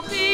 coffee.